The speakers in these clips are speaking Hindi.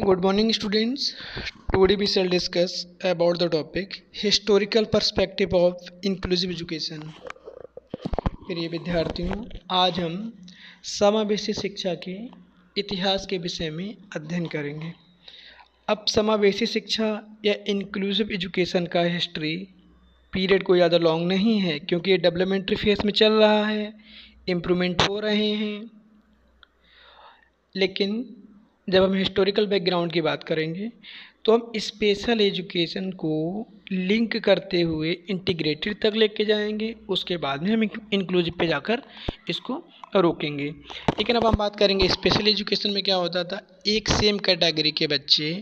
Good morning, students. Today we shall discuss about the topic historical perspective of inclusive education. प्रिय विद्यार्थियों आज हम समावेशी शिक्षा के इतिहास के विषय में अध्ययन करेंगे अब समावेशी शिक्षा या इंक्लूसिव एजुकेशन का हिस्ट्री पीरियड कोई ज़्यादा लॉन्ग नहीं है क्योंकि ये डेवलपमेंट्री फ़ेज़ में चल रहा है इम्प्रूवमेंट हो रहे हैं लेकिन जब हम हिस्टोरिकल बैकग्राउंड की बात करेंगे तो हम स्पेशल एजुकेशन को लिंक करते हुए इंटीग्रेटेड तक लेके जाएँगे। उसके बाद में हम इंक्लूसिव पे जाकर इसको रोकेंगे। लेकिन अब हम बात करेंगे स्पेशल एजुकेशन में क्या होता था। एक सेम कैटेगरी के बच्चे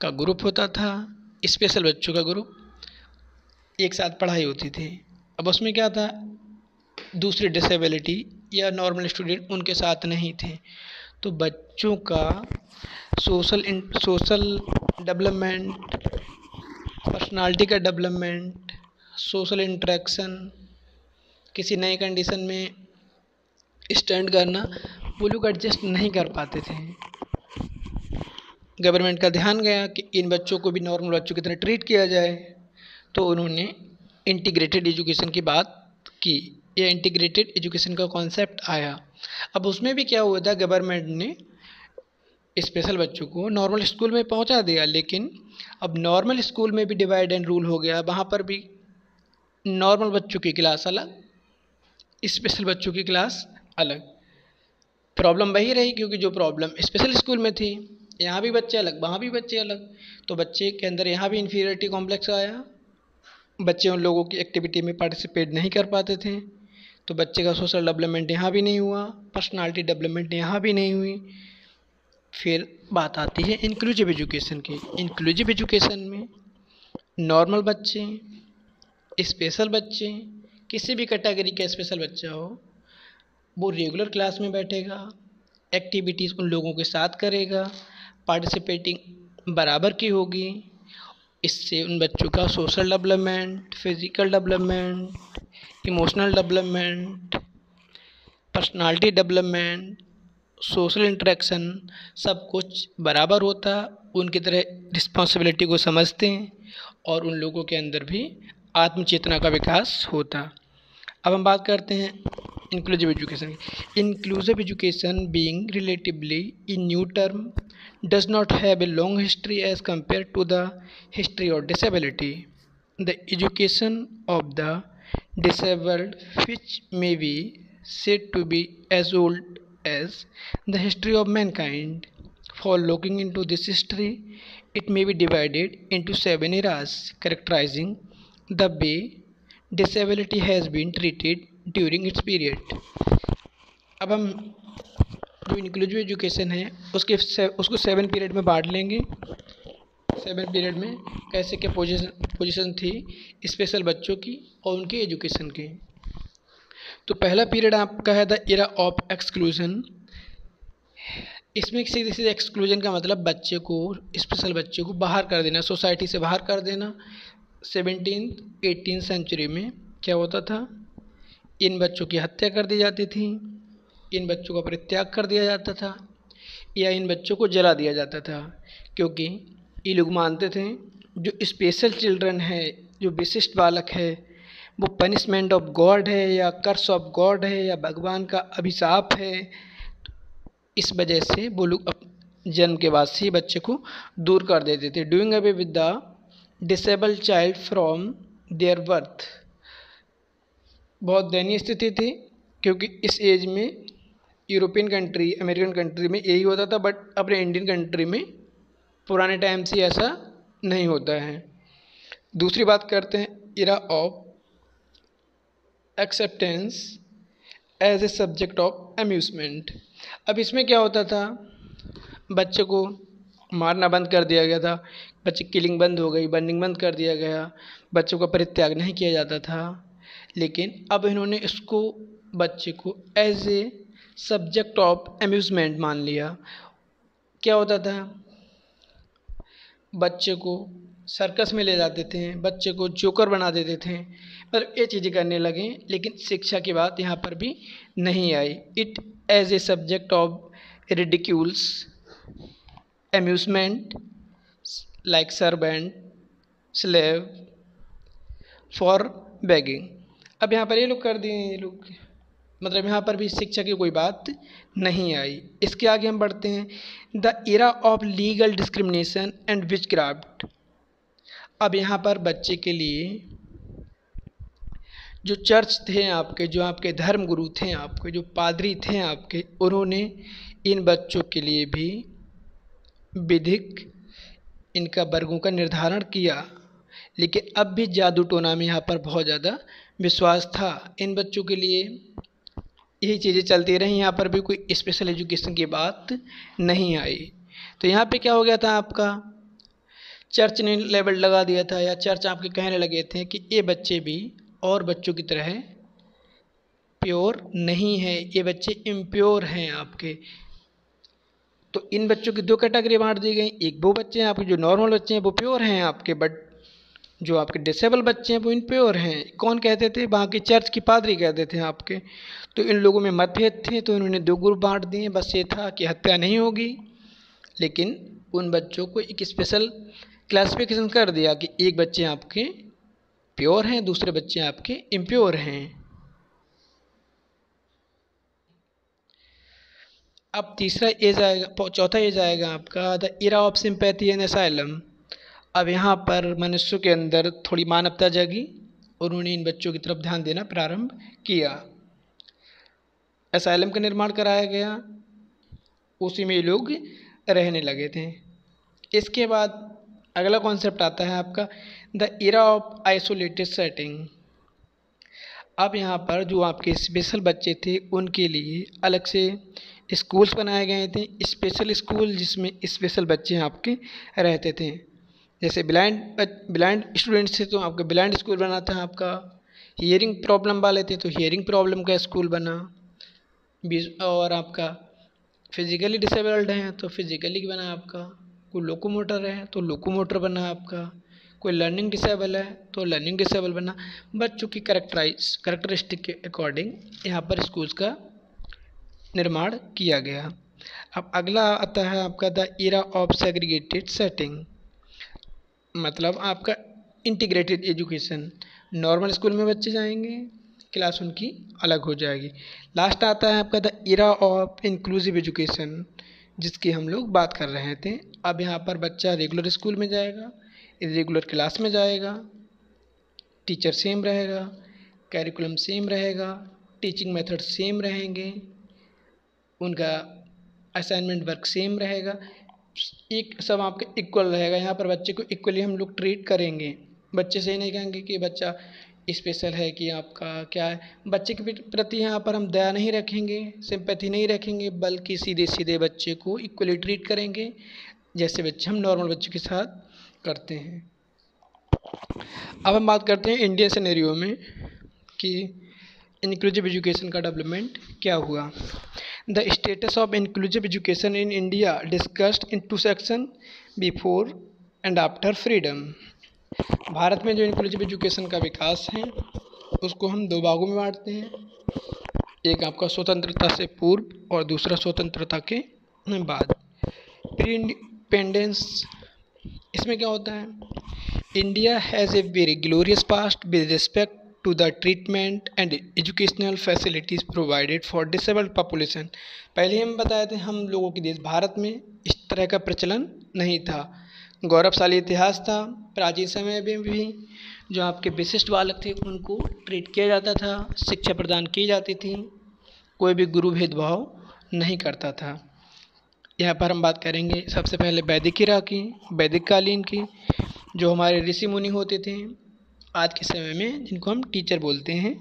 का ग्रुप होता था स्पेशल बच्चों का ग्रुप एक साथ पढ़ाई होती थी। अब उसमें क्या था? दूसरी डिसेबिलिटी या नॉर्मल स्टूडेंट उनके साथ नहीं थे। तो बच्चों का सोशल सोशल डेवलपमेंट पर्सनालिटी का डेवलपमेंट सोशल इंटरेक्शन किसी नए कंडीशन में स्टैंड करना, वो लोग एडजस्ट नहीं कर पाते थे। गवर्नमेंट का ध्यान गया कि इन बच्चों को भी नॉर्मल बच्चों की तरह ट्रीट किया जाए तो उन्होंने इंटीग्रेटेड एजुकेशन की बात की। या इंटीग्रेटेड एजुकेशन का कॉन्सेप्ट आया। अब उसमें भी क्या हुआ था गवर्नमेंट ने स्पेशल बच्चों को नॉर्मल स्कूल में पहुँचा दिया, लेकिन अब नॉर्मल स्कूल में भी डिवाइड एंड रूल हो गया। वहाँ पर भी नॉर्मल बच्चों की क्लास अलग स्पेशल बच्चों की क्लास अलग। प्रॉब्लम वही रही, क्योंकि जो प्रॉब्लम स्पेशल स्कूल में थी, यहाँ भी बच्चे अलग, वहाँ भी बच्चे अलग। तो बच्चे के अंदर यहाँ भी इन्फीरियरिटी कॉम्प्लेक्स आया। बच्चे उन लोगों की एक्टिविटी में पार्टिसिपेट नहीं कर पाते थे। तो बच्चे का सोशल डेवलपमेंट यहाँ भी नहीं हुआ, पर्सनालिटी डेवलपमेंट यहाँ भी नहीं हुई। फिर बात आती है इंक्लूसिव एजुकेशन की। इंक्लूसिव एजुकेशन में नॉर्मल बच्चे स्पेशल बच्चे, किसी भी कैटेगरी का स्पेशल बच्चा हो, वो रेगुलर क्लास में बैठेगा एक्टिविटीज़ उन लोगों के साथ करेगा पार्टिसिपेटिंग बराबर की होगी। इससे उन बच्चों का social development physical development emotional development personality development social interaction सब कुछ बराबर होता। उनकी तरह रिस्पॉन्सिबिलिटी को समझते हैं और उन लोगों के अंदर भी आत्मचेतना का विकास होता। अब हम बात करते हैं inclusive education. Inclusive education being relatively a new term does not have a long history as compared to the history of disability. The education of the disabled which may be said to be as old as the history of mankind. For looking into this history it may be divided into seven eras characterizing the way disability has been treated during its period अब हम जो इंक्लूसिव एजुकेशन है उसके से, उसको सेवन पीरियड में बांट लेंगे। सेवन पीरियड में कैसे क्या पोजीशन पोजीशन थी स्पेशल बच्चों की और उनके एजुकेशन की। तो पहला पीरियड आपका है द इरा ऑफ़ एक्सक्लूजन इसमें सीधे सीधे एक्सक्लूजन का मतलब बच्चे को स्पेशल बच्चे को बाहर कर देना सोसाइटी से बाहर कर देना। सेवनटीन एटीन सेंचुरी में क्या होता था? इन बच्चों की हत्या कर दी जाती थी, इन बच्चों का परित्याग कर दिया जाता था, या इन बच्चों को जला दिया जाता था, क्योंकि ये लोग मानते थे, जो स्पेशल चिल्ड्रन है, जो विशिष्ट बालक है, वो पनिशमेंट ऑफ़ गॉड है, या कर्स ऑफ़ गॉड है, या भगवान का अभिशाप है, इस वजह से वो लोग जन्म के बाद से ही बच्चे को दूर कर देते थे doing away with the disable child from their birth बहुत दयनीय स्थिति थी, क्योंकि इस एज में यूरोपियन कंट्री अमेरिकन कंट्री में यही होता था बट अपने इंडियन कंट्री में पुराने टाइम से ऐसा नहीं होता है। दूसरी बात करते हैं era of acceptance as a subject of amusement अब इसमें क्या होता था? बच्चे को मारना बंद कर दिया गया था, बच्चे किलिंग बंद हो गई बर्निंग बंद कर दिया गया, बच्चों का परित्याग नहीं किया जाता था। लेकिन अब इन्होंने इसको, बच्चे को as a subject of amusement मान लिया। क्या होता था? बच्चे को सर्कस में ले जाते थे, बच्चे को जोकर बना देते थे मतलब ये चीज़ें करने लगे, लेकिन शिक्षा की बात यहाँ पर भी नहीं आई। It as a subject of ridicules amusement like servant slave for begging अब यहाँ पर ये लोग कर दिए, ये लोग। मतलब यहाँ पर भी शिक्षा की कोई बात नहीं आई। इसके आगे हम बढ़ते हैं। The era of legal discrimination and witchcraft अब यहाँ पर बच्चे के लिए जो चर्च थे आपके, जो आपके धर्म गुरु थे आपके, जो पादरी थे आपके, उन्होंने इन बच्चों के लिए भी विधिक इनका वर्गों का निर्धारण किया। लेकिन अब भी जादू टोना में यहाँ पर बहुत ज़्यादा विश्वास था इन बच्चों के लिए। यही चीज़ें चलती रहीं, यहाँ पर भी कोई स्पेशल एजुकेशन की बात नहीं आई। तो यहाँ पे क्या हो गया था आपका? चर्च ने लेबल लगा दिया था या चर्च आपके कहने लगे थे कि ये बच्चे भी और बच्चों की तरह प्योर नहीं है, ये बच्चे इम्प्योर हैं आपके। तो इन बच्चों की दो कैटेगरी बांट दी गई, एक वो बच्चे हैं आपके जो नॉर्मल बच्चे हैं, वो प्योर हैं आपके बट जो आपके डिसेबल बच्चे हैं, वो इनप्योर हैं। कौन कहते थे? वहाँ की चर्च की पादरी कहते थे आपके। तो इन लोगों में मतभेद थे तो इन्होंने दो ग्रुप बांट दिए। बस ये था कि हत्या नहीं होगी। लेकिन उन बच्चों को एक स्पेशल क्लासिफिकेशन कर दिया कि एक बच्चे आपके प्योर हैं, दूसरे बच्चे आपके इम्प्योर हैं। अब तीसरा एज आएगा चौथा एज आएगा आपका the era of sympathy and asylum अब यहाँ पर मनुष्यों के अंदर थोड़ी मानवता जगी और उन्होंने इन बच्चों की तरफ़ ध्यान देना प्रारंभ किया। असाइलम का निर्माण कराया गया। उसी में लोग रहने लगे थे। इसके बाद अगला कॉन्सेप्ट आता है आपका the era of isolated setting अब यहाँ पर जो आपके स्पेशल बच्चे थे, उनके लिए अलग से स्कूल्स बनाए गए थे। स्पेशल स्कूल जिसमें स्पेशल बच्चे आपके रहते थे। जैसे ब्लाइंड ब्लाइंड स्टूडेंट्स थे तो आपका ब्लाइंड स्कूल बना था आपका। हियरिंग प्रॉब्लम वाले थे तो हियरिंग प्रॉब्लम का स्कूल बना। और आपका फिजिकली डिसेबल्ड हैं तो फिजिकली बना आपका। कोई लोकोमोटर है तो लोकोमोटर बना आपका। कोई लर्निंग डिसेबल है तो लर्निंग डिसेबल बना। बच्चों की करेक्टराइज करेक्टरिस्टिक के अकॉर्डिंग यहाँ पर स्कूल्स का निर्माण किया गया। अब अगला आता है आपका the era of segregated setting मतलब आपका इंटीग्रेटेड एजुकेशन नॉर्मल स्कूल में बच्चे जाएँगे क्लास उनकी अलग हो जाएगी। लास्ट आता है आपका the era of inclusive education जिसकी हम लोग बात कर रहे थे। अब यहाँ पर बच्चा रेगुलर स्कूल में जाएगा रेगुलर क्लास में जाएगा टीचर सेम रहेगा कैरिकुलम सेम रहेगा टीचिंग मेथड सेम रहेंगे, उनका असाइनमेंट वर्क सेम रहेगा। एक सब आपका इक्वल रहेगा। यहाँ पर बच्चे को इक्वली हम लोग ट्रीट करेंगे। बच्चे से ही नहीं कहेंगे कि बच्चा स्पेशल है कि आपका क्या है। बच्चे के प्रति यहाँ पर हम दया नहीं रखेंगे सिंपैथी नहीं रखेंगे, बल्कि सीधे सीधे बच्चे को इक्वली ट्रीट करेंगे, जैसे बच्चे हम नॉर्मल बच्चों के साथ करते हैं। अब हम बात करते हैं इंडियन सिनेरियो में कि इंक्लूसिव एजुकेशन का डेवलपमेंट क्या हुआ। The status of inclusive education in India discussed in two section before and after freedom Bharat में जो इंक्लूसिव एजुकेशन का विकास है, उसको हम दो भागों में बांटते हैं। एक आपका स्वतंत्रता से पूर्व और दूसरा स्वतंत्रता के बाद। प्री इंडिपेंडेंस इसमें क्या होता है? India has a very glorious past with respect to the treatment and educational facilities provided for disabled population पहले हम बताए थे हम लोगों के देश भारत में इस तरह का प्रचलन नहीं था। गौरवशाली इतिहास था। प्राचीन समय में भी जो आपके विशिष्ट बालक थे, उनको ट्रीट किया जाता था, शिक्षा प्रदान की जाती थी। कोई भी गुरु भेदभाव नहीं करता था। यहाँ पर हम बात करेंगे सबसे पहले वैदिक इरा की वैदिक कालीन की, जो हमारे ऋषि मुनि होते थे। आज के समय में जिनको हम टीचर बोलते हैं,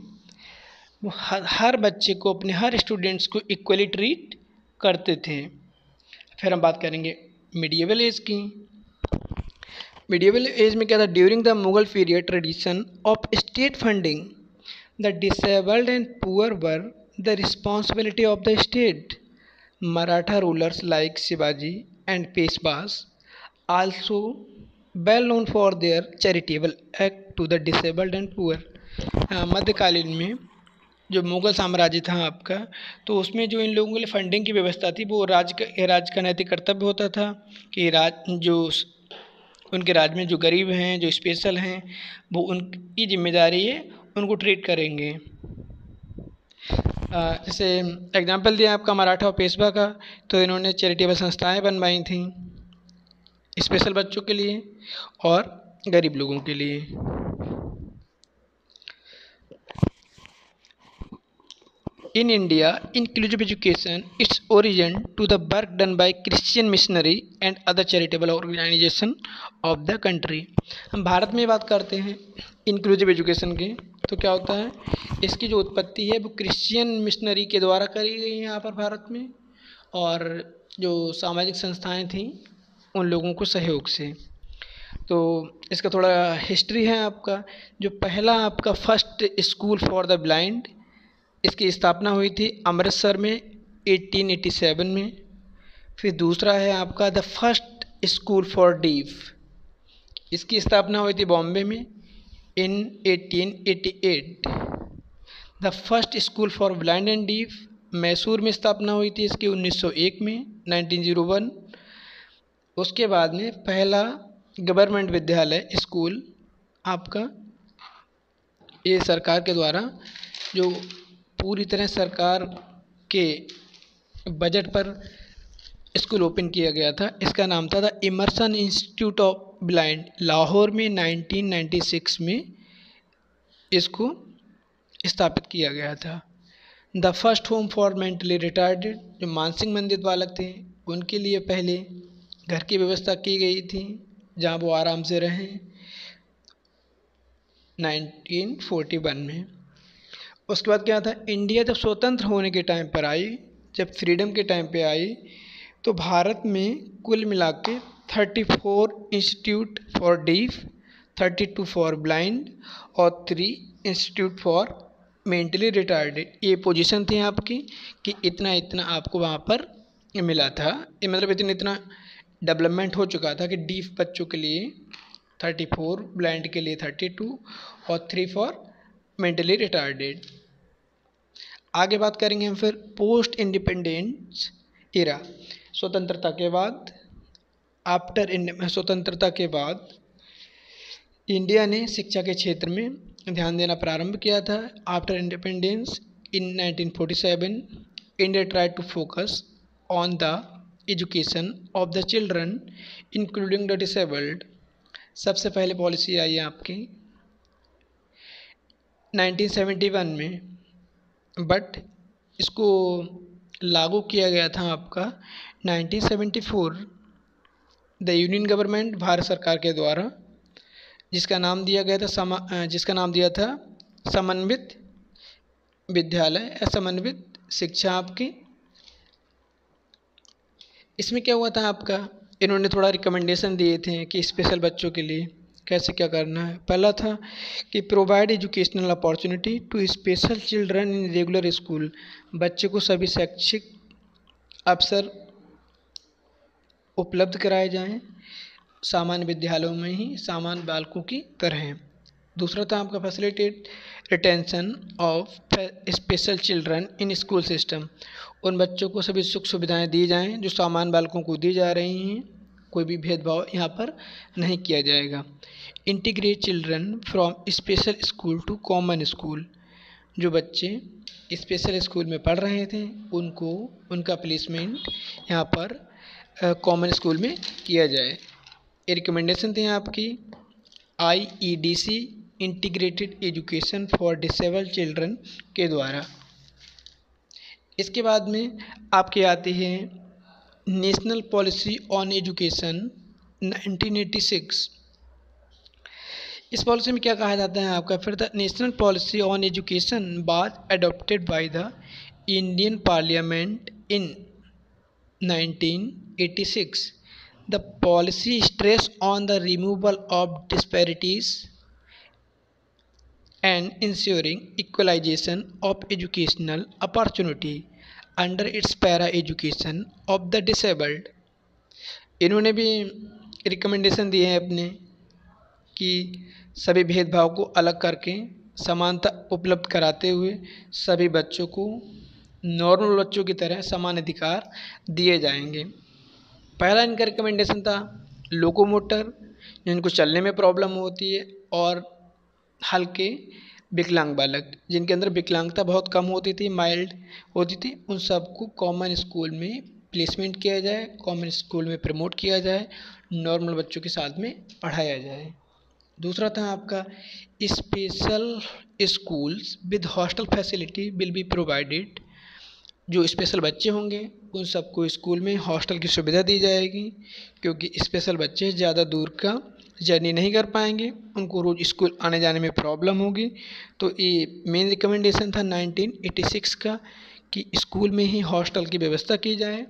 वो हर हर बच्चे को अपने हर स्टूडेंट्स को इक्वली ट्रीट करते थे। फिर हम बात करेंगे मीडिएवल एज की। मीडिएवल एज में क्या था? During the Mughal period tradition of state funding the disabled and poor were the responsibility of the state Maratha rulers like Shivaji and Peshwas also well known for their charitable act to the disabled and poor मध्यकालीन में जो मुग़ल साम्राज्य था आपका तो उसमें जो इन लोगों के लिए फंडिंग की व्यवस्था थी, वो राज्य का राज्य का नैतिक कर्तव्य होता था कि राज जो उनके राज्य में जो गरीब हैं, जो स्पेशल हैं, वो उनकी ज़िम्मेदारी है, उनको ट्रीट करेंगे। जैसे एग्ज़ाम्पल दिया आपका मराठा और पेशवा का तो इन्होंने चैरिटेबल संस्थाएँ बनवाई थी। स्पेशल बच्चों के लिए और गरीब लोगों के लिए। In India inclusive education its origin to the work done by Christian missionary and other charitable organization of the country हम भारत में बात करते हैं इंक्लूसिव एजुकेशन की तो क्या होता है? इसकी जो उत्पत्ति है, वो क्रिश्चियन मिशनरी के द्वारा करी गई है यहाँ पर भारत में। और जो सामाजिक संस्थाएँ थीं उन लोगों को सहयोग से। तो इसका थोड़ा हिस्ट्री है आपका। जो पहला आपका first school for the blind इसकी स्थापना हुई थी अमृतसर में 1887 में। फिर दूसरा है आपका the first school for deaf इसकी स्थापना हुई थी बॉम्बे में in 1888 the first school for blind and deaf Mysore में स्थापना हुई थी इसकी 1901 में 1901 उसके बाद में पहला गवर्नमेंट विद्यालय स्कूल आपका ये सरकार के द्वारा, जो पूरी तरह सरकार के बजट पर स्कूल ओपन किया गया था, इसका नाम था the Emerson institute of blind. Lahore में 1996 में इसको स्थापित किया गया था। The first home for mentally retarded जो मानसिक मंदिर बालक थे, उनके लिए पहले घर की व्यवस्था की गई थी, जहाँ वो आराम से रहें। 1941 में। उसके बाद क्या था, इंडिया जब स्वतंत्र होने के टाइम पर आई, जब फ्रीडम के टाइम पे आई तो भारत में कुल मिला के thirty four institute for deaf, thirty two for blind और three institute for mentally retired. ये पोजीशन थी आपकी कि इतना इतना आपको वहाँ पर मिला था। ये मतलब इतना इतना डेवलपमेंट हो चुका था कि डीफ बच्चों के लिए थर्टी फोर, ब्लाइंड के लिए थर्टी टू और थ्री फॉर मेंटली रिटार्डेड आगे बात करेंगे हम फिर पोस्ट इंडिपेंडेंस इरा स्वतंत्रता के बाद, आफ्टर स्वतंत्रता के बाद इंडिया ने शिक्षा के क्षेत्र में ध्यान देना प्रारंभ किया था। After independence in 1947 India try to focus on the education of the children including the disabled सबसे पहले पॉलिसी आई है आपकी। 1971 में बट इसको लागू किया गया था आपका। 1974 द यूनियन गवर्नमेंट भारत सरकार के द्वारा, जिसका नाम दिया गया था समा जिसका नाम दिया था समन्वित विद्यालय समन्वित शिक्षा आपकी। इसमें क्या हुआ था आपका? इन्होंने थोड़ा रिकमेंडेशन दिए थे कि स्पेशल बच्चों के लिए कैसे क्या करना है। पहला था कि provide educational opportunity to special children in regular school बच्चे को सभी शैक्षिक अवसर उपलब्ध कराए जाएँ, सामान्य विद्यालयों में ही, सामान्य बालकों की तरह। दूसरा था आपका facilitate retention of special children in school system उन बच्चों को सभी सुख सुविधाएँ दी जाएँ, जो सामान्य बालकों को दी जा रही हैं। कोई भी भेदभाव यहाँ पर नहीं किया जाएगा। Integrate children from special school to common school जो बच्चे स्पेशल स्कूल में पढ़ रहे थे, उनको, उनका प्लेसमेंट यहाँ पर कॉमन स्कूल में किया जाए। ये रिकमेंडेशन थे आपकी। I E D C integrated education for disable children के द्वारा। इसके बाद में आपके आते हैं नेशनल पॉलिसी ऑन एजुकेशन 1986 इस पॉलिसी में क्या कहा जाता है आपका? फिर the national policy on education was adopted by the Indian parliament in 1986 the policy stress on the removal of disparities and ensuring equalization of educational opportunity under its para education of the disabled इन्होंने भी रिकमेंडेशन दिए हैं अपने कि सभी भेदभाव को अलग करके समानता उपलब्ध कराते हुए सभी बच्चों को नॉर्मल बच्चों की तरह समान अधिकार दिए जाएँगे। पहला इनका रिकमेंडेशन था लोकोमोटर जिनको चलने में प्रॉब्लम होती है और हल्के विकलांग बालक, जिनके अंदर विकलांगता बहुत कम होती थी माइल्ड होती थी, उन सबको कॉमन स्कूल में प्लेसमेंट किया जाए कॉमन स्कूल में प्रमोट किया जाए नॉर्मल बच्चों के साथ में पढ़ाया जाए। दूसरा था आपका special schools with hostel facility will be provided जो स्पेशल बच्चे होंगे, उन सबको स्कूल में हॉस्टल की सुविधा दी जाएगी, क्योंकि स्पेशल बच्चे ज़्यादा दूर का जर्नी नहीं कर पाएँगे, उनको रोज़ स्कूल आने जाने में प्रॉब्लम होगी। तो ये मेन रिकमेंडेशन था 1986 का कि स्कूल में ही हॉस्टल की व्यवस्था की जाए।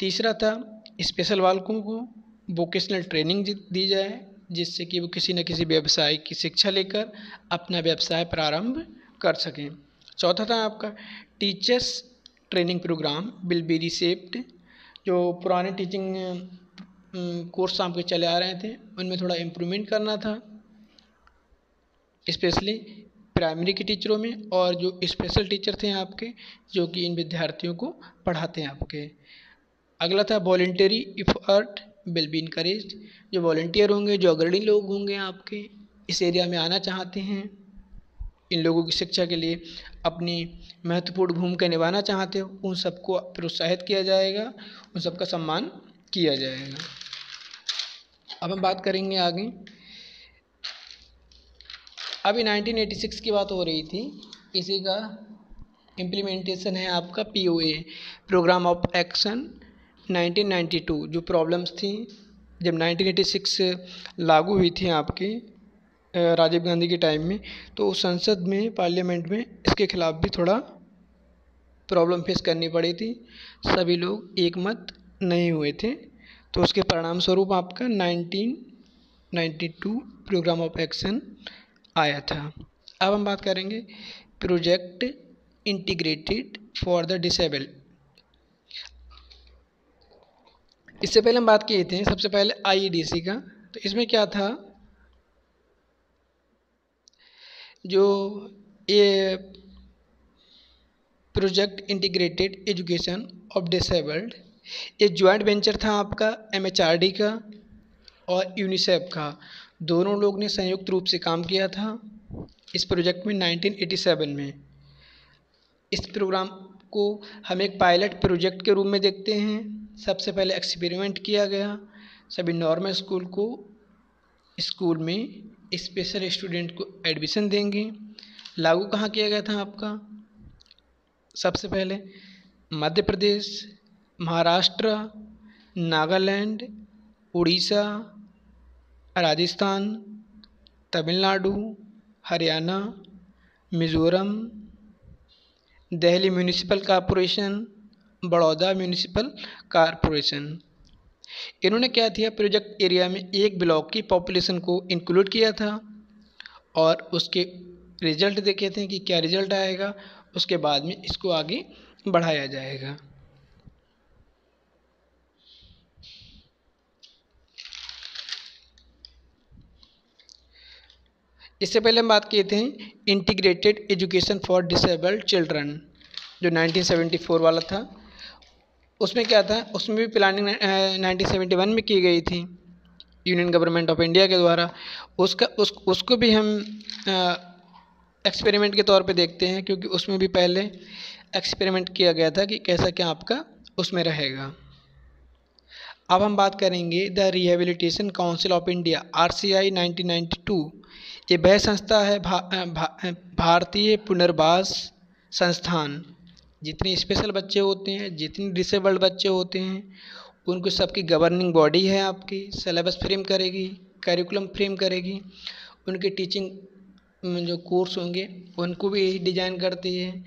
तीसरा था स्पेशल बालकों को वोकेशनल ट्रेनिंग दी जाए, जिससे कि वो किसी न किसी व्यवसाय की शिक्षा लेकर अपना व्यवसाय प्रारंभ कर सकें। चौथा था आपका teachers training programme, will be reshaped जो पुराने टीचिंग कोर्स आपके चले आ रहे थे। उनमें थोड़ा इम्प्रूवमेंट करना था। स्पेशली प्राइमरी के टीचरों में और जो स्पेशल टीचर थे आपके, जो कि इन विद्यार्थियों को पढ़ाते हैं आपके। अगला था voluntary effort will be encourage जो वॉल्टियर होंगे, जो अग्रणी लोग होंगे आपके, इस एरिया में आना चाहते हैं। इन लोगों की शिक्षा के लिए अपनी महत्वपूर्ण भूमिका निभाना चाहते हो। उन सबको प्रोत्साहित किया जाएगा। उन सबका सम्मान किया जाएगा। अब हम बात करेंगे आगे। अभी 1986 की बात हो रही थी। इसी का इम्प्लीमेंटेशन है आपका पीओए प्रोग्राम ऑफ़ एक्शन 1992 जो प्रॉब्लम्स थी जब 1986 लागू हुई थी आपकी राजीव गांधी के टाइम में तो संसद में पार्लियामेंट में इसके खिलाफ भी थोड़ा प्रॉब्लम फेस करनी पड़ी थी। सभी लोग एक मत नहीं हुए थे। तो उसके परिणाम स्वरूप आपका 1992 प्रोग्राम ऑफ़ एक्शन आया था। अब हम बात करेंगे project integrated for the disable. इससे पहले हम बात किए थे, सबसे पहले आईईडीसी का। तो इसमें क्या था? जो ये project integrated education of disabled ये जॉइंट वेंचर था आपका एमएचआरडी का और यूनिसेफ का। दोनों लोग ने संयुक्त रूप से काम किया था इस प्रोजेक्ट में 1987 में। इस प्रोग्राम को हम एक पायलट प्रोजेक्ट के रूप में देखते हैं। सबसे पहले एक्सपेरिमेंट किया गया सभी नॉर्मल स्कूल को। स्कूल में स्पेशल स्टूडेंट को एडमिशन देंगे। लागू कहाँ किया गया था आपका? सबसे पहले Madhya Pradesh Maharashtra, Nagaland, Orissa, Rajasthan, Tamil Nadu, Haryana, Mizoram, Delhi municipal corporation, Baroda municipal corporation. इन्होंने क्या किया? प्रोजेक्ट एरिया में एक ब्लॉक की पॉपुलेशन को इंक्लूड किया था और उसके रिज़ल्ट देखे थे कि क्या रिज़ल्ट आएगा, उसके बाद में इसको आगे बढ़ाया जाएगा। इससे पहले हम बात किए थे integrated education for disabled children, जो 1974 वाला था। उसमें क्या था? उसमें भी प्लानिंग नाइनटीन सेवेंटी वन में की गई थी यूनियन गवर्नमेंट ऑफ़ इंडिया के द्वारा। उसका, उस, उसको भी हम एक्सपेरिमेंट के तौर पे देखते हैं, क्योंकि उसमें भी पहले एक्सपेरिमेंट किया गया था कि कैसा क्या आपका उसमें रहेगा। अब हम बात करेंगे the rehabilitation council of India R C I nineteen ninety two. ये वह संस्था है भा, भा, भारतीय पुनर्वास संस्थान। जितने स्पेशल बच्चे होते हैं जितने डिसेबल्ड बच्चे होते हैं उनको सबकी गवर्निंग बॉडी है आपकी सिलेबस फ्रेम करेगी करिकुलम फ्रेम करेगी। उनके टीचिंग जो कोर्स होंगे उनको भी यही डिज़ाइन करती है।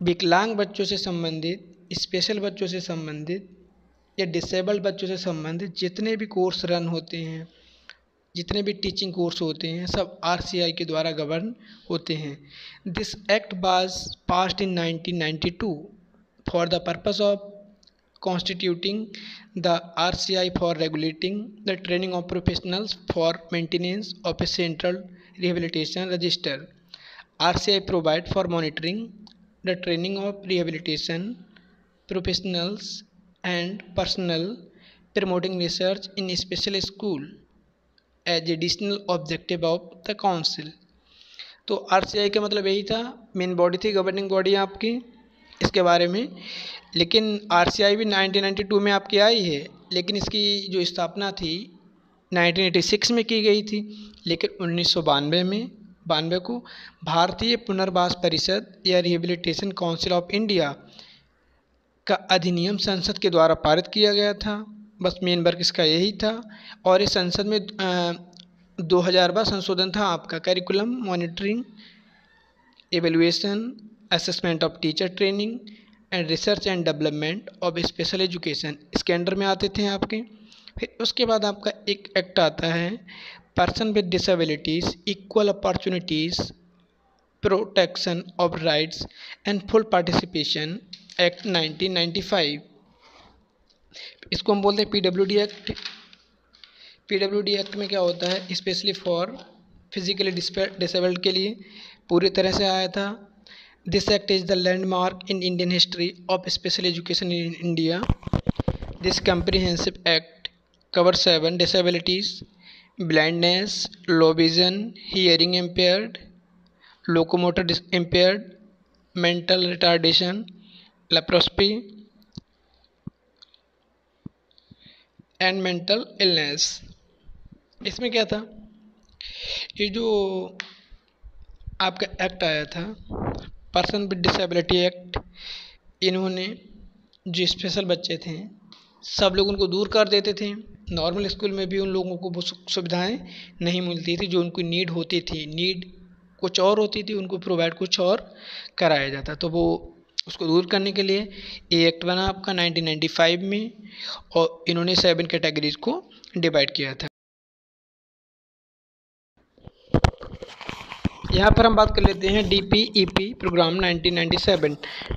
विकलांग बच्चों से संबंधित स्पेशल बच्चों से संबंधित या डिसेबल्ड बच्चों से संबंधित जितने भी कोर्स रन होते हैं, जितने भी टीचिंग कोर्स होते हैं, सब आरसीआई के द्वारा गवर्न होते हैं। This act was passed in 1992 for the purpose of constituting the RCI for regulating the training of professionals for maintenance of a central rehabilitation register RCI provide for monitoring the training of rehabilitation professionals and personnel promoting research in special school as additional objective of the council. तो आर सी आई का मतलब यही था मेन बॉडी थी गवर्निंग बॉडी आपकी, इसके बारे में। लेकिन आर सी आई भी 1992 में आपकी आई है, लेकिन इसकी जो स्थापना थी 1986 में की गई थी, लेकिन उन्नीस सौ बानवे में, बानवे को भारतीय पुनर्वास परिषद या रिहेबिलिटेशन काउंसिल ऑफ़ इंडिया का अधिनियम संसद के द्वारा पारित किया गया था। बस मेन वर्क इसका यही था। और इस संसद में दो हज़ार बार संशोधन था आपका curriculum monitoring evaluation assessment of teacher training and research and development of special education इसके अंडर में आते थे आपके। फिर उसके बाद आपका एक एक्ट आता है person with disabilities equal opportunities protection of rights and full participation act 1995 इसको हम बोलते हैं पीडब्ल्यूडी एक्ट पीडब्ल्यूडी एक्ट में क्या होता है? स्पेशली फॉर फिजिकली डिसेबल्ड के लिए पूरी तरह से आया था। This act is the landmark in Indian history of special education in India this comprehensive act cover seven disabilities blindness, low hearing hearing impaired locomotor impaired, mental retardation leprosy and mental illness इसमें क्या था? ये जो आपका एक्ट आया था पर्सन विद डिसेबिलिटी एक्ट इन्होंने जो स्पेशल बच्चे थे, सब लोग उनको दूर कर देते थे। नॉर्मल स्कूल में भी उन लोगों को वो सुविधाएँ नहीं मिलती थी जो उनको नीड होती थी। नीड कुछ और होती थी, उनको प्रोवाइड कुछ और कराया जाता। तो वो उसको दूर करने के लिए ए एक्ट बना आपका 1995 में और इन्होंने सेवन कैटेगरीज को डिवाइड किया था। यहाँ पर हम बात कर लेते हैं D P E P programme 1997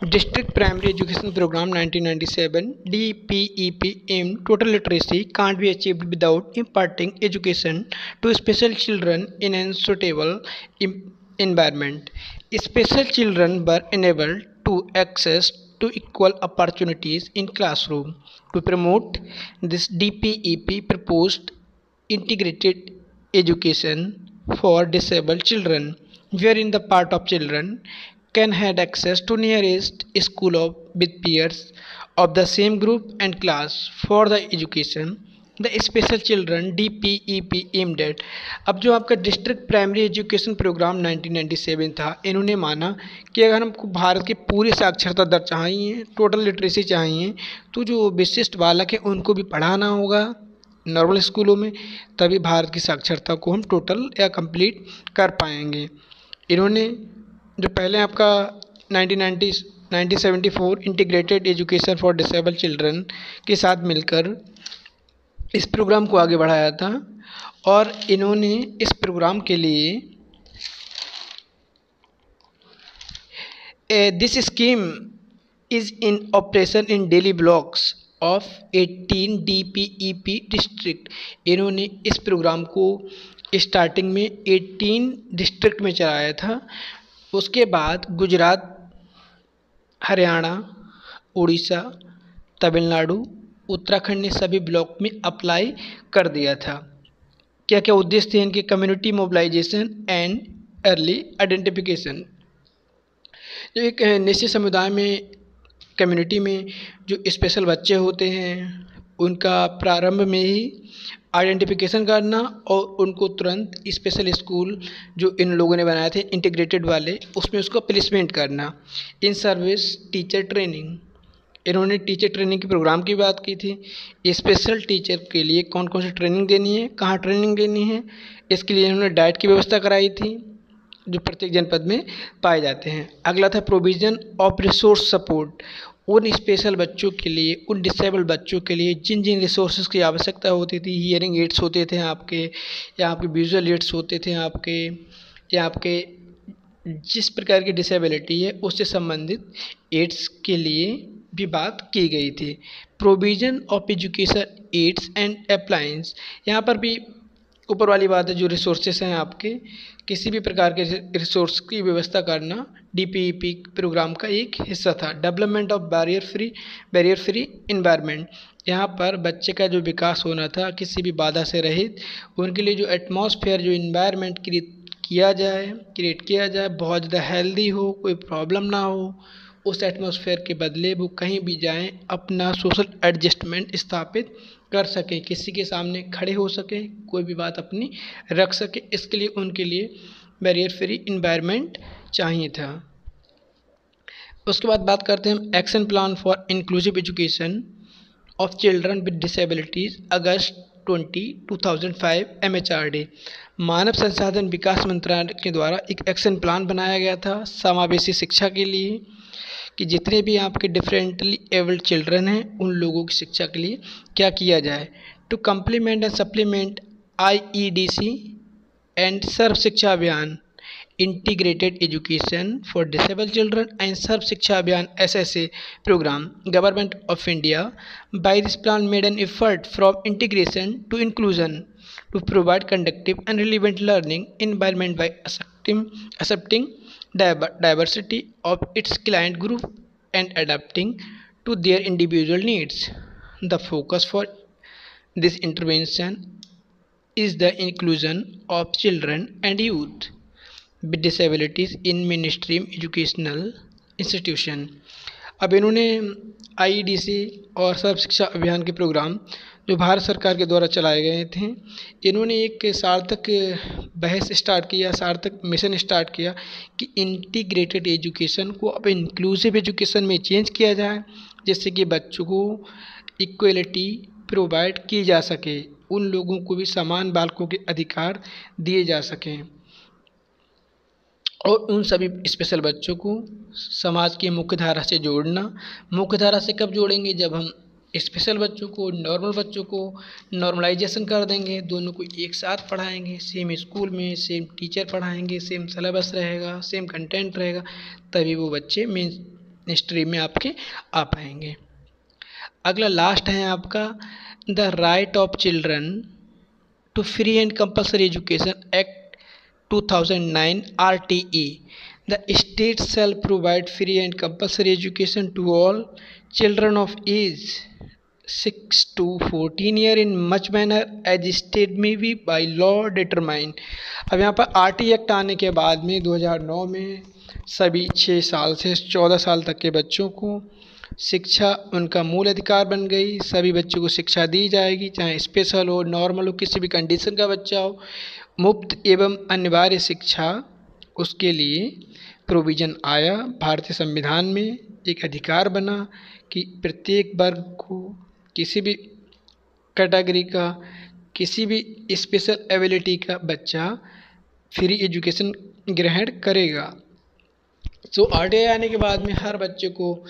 district primary education programme nineteen ninety seven D P E P M total literacy can't be achieve without imparting education to special children in an suitable environment special children be enable to access to equal opportunities in class room to promote this D P E P propose integrated education for disabled children wherein the part of children can had access to nearest school of, with peers of the same group and class for the education. The special children D P E P M date अब जो आपका डिस्ट्रिक्ट प्राइमरी एजुकेशन प्रोग्राम 1997 था, इन्होंने माना कि अगर हमको भारत की पूरी साक्षरता दर चाहिए टोटल लिटरेसी चाहिए तो जो विशिष्ट बालक हैं, उनको भी पढ़ाना होगा नॉर्मल स्कूलों में, तभी भारत की साक्षरता को हम टोटल या कंप्लीट कर पाएँगे। इन्होंने जो पहले आपका 1990 1974 integrated education for disable children के साथ मिलकर इस प्रोग्राम को आगे बढ़ाया था और इन्होंने इस प्रोग्राम के लिए this scheme is in operation in daily blocks of 18 DPEP district इन्होंने इस प्रोग्राम को स्टार्टिंग में 18 डिस्ट्रिक्ट में चलाया था। उसके बाद गुजरात, हरियाणा, उड़ीसा, तमिलनाडु, उत्तराखंड ने सभी ब्लॉक में अप्लाई कर दिया था। क्या क्या उद्देश्य थे इनके? Community mobilisation and early identification. जो एक निश्चित समुदाय में, कम्युनिटी में जो स्पेशल बच्चे होते हैं, उनका प्रारंभ में ही आइडेंटिफिकेशन करना और उनको तुरंत स्पेशल स्कूल जो इन लोगों ने बनाए थे इंटीग्रेटेड वाले, उसमें उसको प्लेसमेंट करना। इन सर्विस टीचर ट्रेनिंग इन्होंने टीचर ट्रेनिंग के प्रोग्राम की बात की थी। स्पेशल टीचर के लिए कौन कौन सी ट्रेनिंग देनी है, कहाँ ट्रेनिंग देनी है, इसके लिए इन्होंने डाइट की व्यवस्था कराई थी, जो प्रत्येक जनपद में पाए जाते हैं। अगला था प्रोविज़न ऑफ़ रिसोर्स सपोर्ट उन स्पेशल बच्चों के लिए, उन डिसेबल बच्चों के लिए जिन जिन रिसोर्सेज की आवश्यकता होती थी हियरिंग एड्स होते थे आपके, या आपके विजुअल एड्स होते थे आपके, या आपके जिस प्रकार की डिसेबिलिटी है, उससे संबंधित एड्स के लिए भी बात की गई थी। Provision of education aids and appliances यहाँ पर भी ऊपर वाली बात है जो रिसोर्सेस हैं आपके, किसी भी प्रकार के रिसोर्स की व्यवस्था करना डीपीईपी प्रोग्राम का एक हिस्सा था। Development of barrier free barrier free environment यहाँ पर बच्चे का जो विकास होना था, किसी भी बाधा से रहित, उनके लिए जो एटमॉस्फेयर जो इन्वायरमेंट क्रिएट किया जाए क्रिएट किया जाए, बहुत ज़्यादा हेल्दी हो, कोई प्रॉब्लम ना हो, उस एटमॉस्फेयर के बदले वो कहीं भी जाएँ, अपना सोशल एडजस्टमेंट स्थापित कर सकें, किसी के सामने खड़े हो सकें, कोई भी बात अपनी रख सके, इसके लिए उनके लिए बैरियर फ्री इन्वायरमेंट चाहिए था। उसके बाद बात करते हैं हम action plan for inclusive education of children with disabilities August twenty, two thousand five M H R D मानव संसाधन विकास मंत्रालय के द्वारा एक एक्शन प्लान बनाया गया था समावेशी शिक्षा के लिए। कि जितने भी आपके डिफरेंटली एबल्ड चिल्ड्रन हैं उन लोगों की शिक्षा के लिए क्या किया जाए? To complement and supplement I E D C and Sarva Shiksha Abhiyan integrated education for disable children and Sarva Shiksha Abhiyan S S A programme government of India by this plan made an effort from integration to inclusion to provide conductive and relevant learning by accepting, accepting diversity of its client group and adapting to their individual needs. The focus for this intervention is the inclusion of children and youth with disabilities in mainstream educational institution. अब इन्होंने आईडीसी और सर्व शिक्षा अभियान के प्रोग्राम जो भारत सरकार के द्वारा चलाए गए थे, इन्होंने एक सार्थक बहस स्टार्ट किया, सार्थक मिशन स्टार्ट किया कि इंटीग्रेटेड एजुकेशन को अब इंक्लूसिव एजुकेशन में चेंज किया जाए, जिससे कि बच्चों को इक्वलिटी प्रोवाइड की जा सके, उन लोगों को भी समान बालकों के अधिकार दिए जा सकें। और उन सभी स्पेशल बच्चों को समाज की मुख्यधारा से जोड़ना, मुख्यधारा से कब जोड़ेंगे? जब हम स्पेशल बच्चों को, नॉर्मल बच्चों को नॉर्मलाइजेशन कर देंगे। दोनों को एक साथ पढ़ाएँगे। सेम स्कूल में, सेम टीचर पढ़ाएँगे, सेम सिलेबस रहेगा, सेम कंटेंट रहेगा, तभी वो बच्चे मेन स्ट्रीम में आपके आ पाएँगे। अगला लास्ट है आपका the right of children to free and compulsory education act 2009 RTE the state shall provide free and compulsory education to all children of age. Six to fourteen year in much manner as state में भी बाई लॉ डिटरमाइन अब यहाँ पर आर टी एक्ट आने के बाद में 2009 में सभी छः साल से चौदह साल तक के बच्चों को शिक्षा उनका मूल अधिकार बन गई। सभी बच्चों को शिक्षा दी जाएगी, चाहे स्पेशल हो नॉर्मल हो, किसी भी कंडीशन का बच्चा हो। मुफ़्त एवं अनिवार्य शिक्षा उसके लिए प्रोविज़न आया। भारतीय संविधान में एक अधिकार बना कि प्रत्येक वर्ग को किसी भी कैटेगरी का किसी भी स्पेशल एबिलिटी का बच्चा फ्री एजुकेशन ग्रहण करेगा। सो so, आर आने के बाद में हर बच्चे को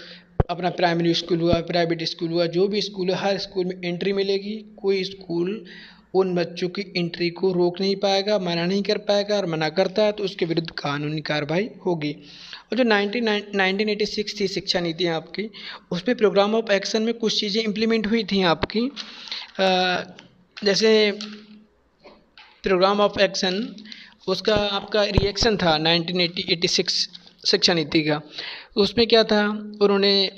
अपना प्राइमरी स्कूल हुआ प्राइवेट स्कूल हुआ जो भी स्कूल हुआ हर स्कूल में एंट्री मिलेगी। कोई स्कूल उन बच्चों की एंट्री को रोक नहीं पाएगा मना नहीं कर पाएगा और मना करता है तो उसके विरुद्ध कानूनी कार्रवाई होगी। और जो नाइनटीन नाइनटीन एटी सिक्स थी शिक्षा नीति आपकी उस पर प्रोग्राम ऑफ़ एक्शन में कुछ चीज़ें इम्प्लीमेंट हुई थी आपकी। आ, जैसे प्रोग्राम ऑफ़ एक्शन उसका आपका रिएक्शन था नाइनटीन एटी एटी सिक्स शिक्षा नीति का। उसमें क्या था? उन्होंने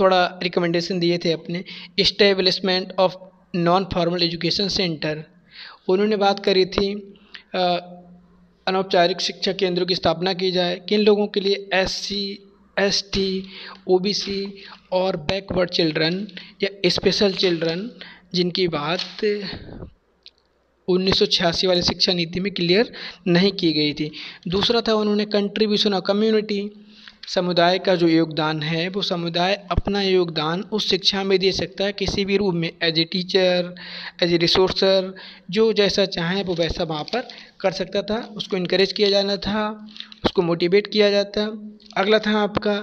थोड़ा रिकमेंडेशन दिए थे अपने। Establishment of non formal education centre उन्होंने बात करी थी अनौपचारिक शिक्षा केंद्रों की स्थापना की जाए, किन लोगों के लिए S C S T O B C और बैकवर्ड चिल्ड्रन या स्पेशल चिल्ड्रन जिनकी बात उन्नीस वाली शिक्षा नीति में क्लियर नहीं की गई थी। दूसरा था उन्होंने कंट्रीब्यूशन ऑफ़ कम्युनिटी समुदाय का जो योगदान है, वो समुदाय अपना योगदान उस शिक्षा में दे सकता है, किसी भी रूप में as a teacher as a resource जो जैसा चाहे वो वैसा वहाँ पर कर सकता था। उसको इनक्रेज किया जाना था, उसको मोटिवेट किया जाता। अगला था आपका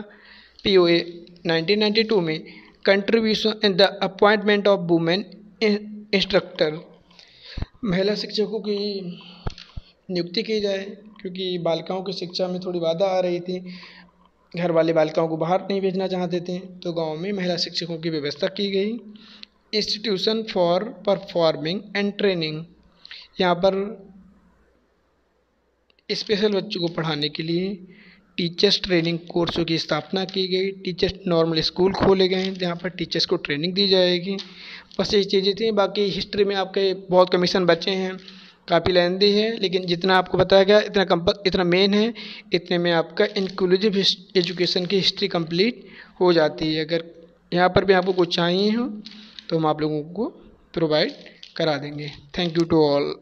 पी ओ ए में contribution in the appointment of women instructor महिला शिक्षकों की नियुक्ति की जाए, क्योंकि बालिकाओं की शिक्षा में थोड़ी बाधा आ रही थी। घर वाले बालिकाओं को बाहर नहीं भेजना चाहते थे तो गाँव में महिला शिक्षकों की व्यवस्था की गई। Institution for performing and training यहाँ पर स्पेशल बच्चों को पढ़ाने के लिए टीचर्स ट्रेनिंग कोर्सों की स्थापना की गई। टीचर्स नॉर्मल स्कूल खोले गए हैं, जहाँ पर टीचर्स को ट्रेनिंग दी जाएगी। बस ये चीज़ें थी, बाकी हिस्ट्री में आपके बहुत कमीशन बचे हैं। काफ़ी लेंदी है, लेकिन जितना आपको बताया गया, इतना कम इतना मेन है, इतने में आपका इंक्लूसिव एजुकेशन की हिस्ट्री कंप्लीट हो जाती है। अगर यहाँ पर भी आपको कुछ चाहिए हो तो हम आप लोगों को प्रोवाइड करा देंगे। Thank you to all